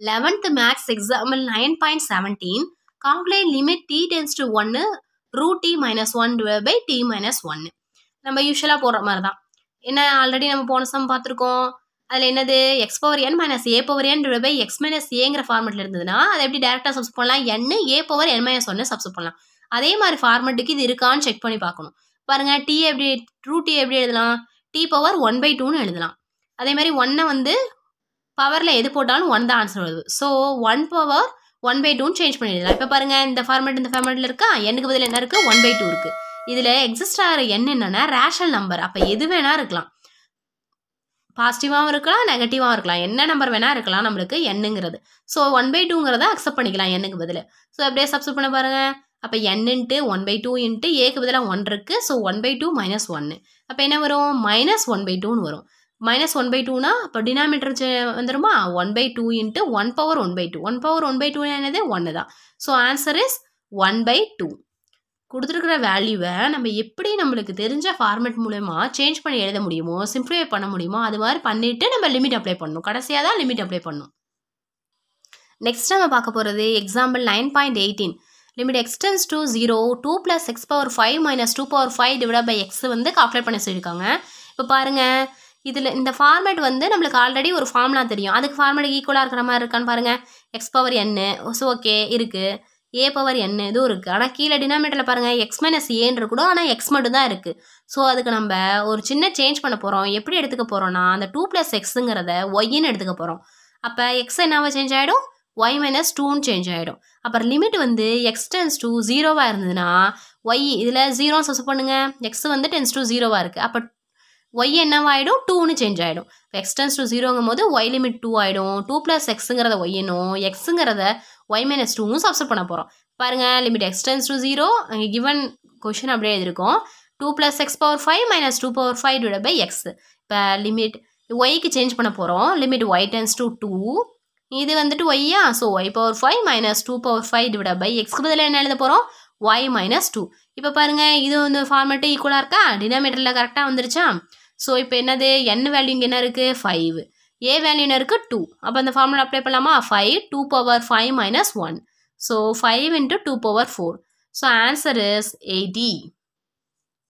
Eleventh maths example nine point seventeen calculate limit t tends to ஒன்று root t minus one divide by t minus ஒன்று நம்ம யூஸ்வலாக போடுற மாதிரி தான் என்ன ஆல்ரெடி நம்ம போன சம் பார்த்துருக்கோம். அதில் என்னது? X power n minus a power n divide by x minus ஏங்கிற ஃபார்மெட்டில் இருந்ததுன்னா அதை எப்படி டேரெக்டாக சப்ஸ் பண்ணலாம்? N a power n minus ஒன்று சப்ஸ் பண்ணலாம். அதே மாதிரி ஃபார்மெட்டுக்கு இது இருக்கான்னு செக் பண்ணி பார்க்கணும். பாருங்கள் டி எப்படி ரூ டி எப்படி எழுதலாம்? டி பவர் ஒன் பை டூன்னு எழுதலாம். அதே மாதிரி ஒன்னை வந்து பவரில் எது போட்டாலும் ஒன் தான் ஆன்சர் வருது. So one power one by டூன்னு சேஞ்ச் பண்ணிடலாம். இப்போ பாருங்க இந்த ஃபார்மேட் இந்த ஃபார்மேட்டில் இருக்கா? எண்ணுக்கு பதில் என்ன இருக்குது ஒன் பை டூ இருக்குது இதில் எக்ஸிஸ்ட் ஆகிற எண் என்னென்னா ரேஷனல் நம்பர் அப்போ எது வேணால் இருக்கலாம். பாசிட்டிவாகவும் இருக்கலாம் நெகட்டிவாகவும் இருக்கலாம். என்ன நம்பர் வேணால் இருக்கலாம் நம்மளுக்கு எண்ணுங்கிறது ஸோ ஒன் பை டூங்கிறத அக்செப்ட் பண்ணிக்கலாம் எண்ணுக்கு பதில். ஸோ அப்படியே சப்ஸ்ட் பண்ண பாருங்கள் அப்போ என்ன்ட்டு ஒன் பை டூ இன்ட்டு ஏக்கு பதிலாக ஒன் இருக்குது so one by two minus ஒன்று அப்போ என்ன வரும்? மைனஸ் ஒன் பை டூன்னு வரும். மைனஸ் ஒன் பை டூனா அப்போ டினாமினேட்டர் வந்துருமா? One by two into one power one by two one power one by two என்னது? ஒன்று தான். So answer is one by two கொடுத்துருக்குற வேல்யூவை நம்ம எப்படி நம்மளுக்கு தெரிஞ்ச ஃபார்மேட் மூலயமா சேஞ்ச் பண்ணி எழுத முடியுமோ சிம்ப்ளிஃபை பண்ண முடியுமோ அது மாதிரி பண்ணிவிட்டு நம்ம லிமிட் அப்ளை பண்ணணும். கடைசியாக தான் லிமிட் அப்ளை பண்ணணும். நெக்ஸ்ட் நம்ம பார்க்க போகிறது example nine point eighteen limit x tends to zero two plus x power five minus two power five divide by x வந்து கால்குலேட் பண்ண சொல்லியிருக்காங்க. இப்போ பாருங்கள் இதில் இந்த ஃபார்மேட் வந்து நம்மளுக்கு ஆல்ரெடி ஒரு ஃபார்முலா தெரியும். அதுக்கு ஃபார்மேட் ஈக்குவலாக இருக்கிற மாதிரி இருக்கான்னு பாருங்கள் x power n so okay இருக்குது ஏ பவர் என் இதுவும் இருக்குது ஆனால் கீழே டினாமேட்டரில் பாருங்கள் எக்ஸ் மைனஸ் ஏன்னு கூட ஆனால் எக்ஸ் மட்டும் தான் இருக்குது ஸோ அதுக்கு நம்ம ஒரு சின்ன சேஞ்ச் பண்ண போகிறோம் எப்படி எடுத்துக்க போகிறோம்னா அந்த டூ ப்ளஸ் எக்ஸுங்கிறத ஒய்ன்னு எடுத்துக்க போகிறோம் அப்போ எக்ஸ் என்னவா சேஞ்ச் ஆகிடும் ஒய் மைனஸ் டூன்னு சேஞ்ச் ஆகிடும் அப்புறம் லிமிட் வந்து எக்ஸ் டென்ஸ் டூ ஜீரோவாக இருந்ததுன்னா ஒய் இதில் ஜீரோ சஸ் பண்ணுங்கள் எக்ஸ் வந்து டென்ஸ் டூ ஜீரோவாக இருக்குது அப்போ ஒய் என்னவாயிடும்? டூன்னு சேஞ்ச் ஆகிடும் இப்போ எக்ஸ்டென்ஸ் டூ ஜீரோங்கும் போது ஒய் லிமிட் டூ ஆகிடும் டூ ப்ளஸ் எக்ஸுங்கிறத ஒய்யனும் எக்ஸுங்கிறத ஒய் மைனஸ் டூவும் சப்ஸ்ட் பண்ண போகிறோம் பாருங்கள் limit x tends to zero அங்கே கிவன் கொஷின் அப்படியே எழுதிருக்கோம். Two plus x power five minus two power five divide by x இப்போ லிமிட் ஒய்க்கு சேஞ்ச் பண்ண போகிறோம் limit y tends to two இது வந்துட்டு ஒய்யா so y power five minus two power five divide by எக்ஸ்க்கு பதிலாக என்ன எழுத போகிறோம் ஒய் மைனஸ் டூ இப்போ பாருங்கள் இது வந்து ஃபார்மேட்டு ஈக்குவலாக இருக்கா? டினாமேட்டரில் கரெக்டாக வந்துருச்சா? ஸோ இப்போ என்னது? என் வேல்யூ இங்கே என்ன இருக்குது ஃபைவ் ஏ வேல்யூ என்ன இருக்குது டூ அப்போ அந்த ஃபார்முலா அப்ளை பண்ணலாமா? Five two power five minus one so five into two power four so answer is eighty